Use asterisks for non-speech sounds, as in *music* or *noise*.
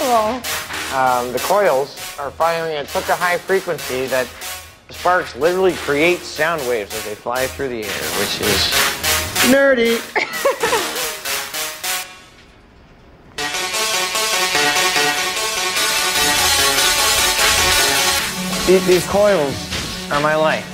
Um, the coils are firing at such a high frequency that sparks literally create sound waves as they fly through the air, which is nerdy. *laughs* These coils are my life.